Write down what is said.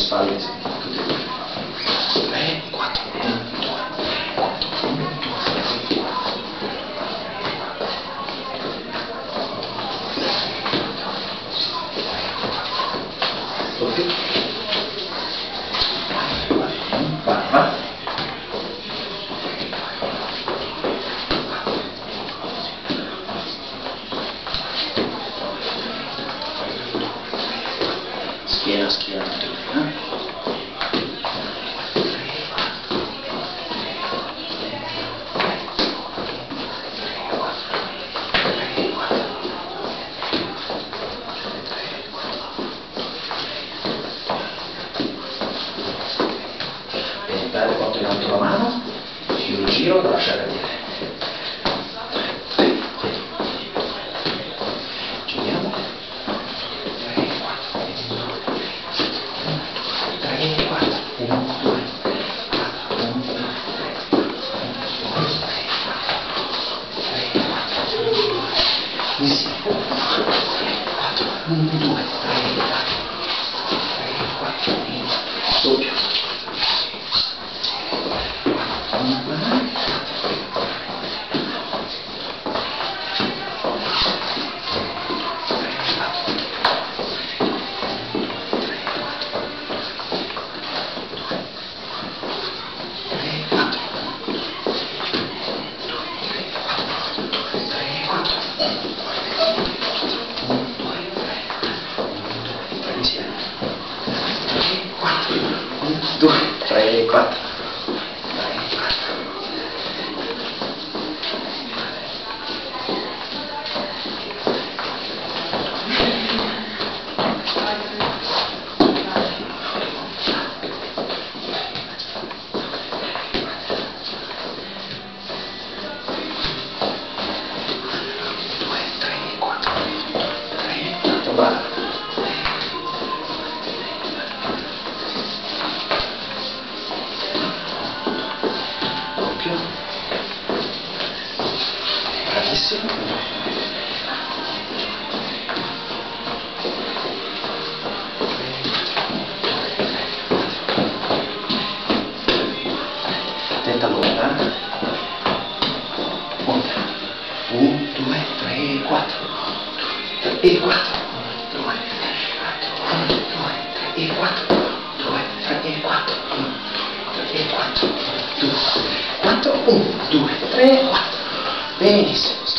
spalle, sì. tutti piena schiena tutta. Eh? Bene, dare conto in altra mano, giro giro, lasciare 谢谢谢谢 due, tre, quattro. Attenta all'onda. Onda. 1, 2, 3, 4. E 4. 2, 1, 2, 3 e 4. 2, 3 e 4. 1, 2, e 4. 2, 4, 1, 2, 3, 4. Benissimo, stop.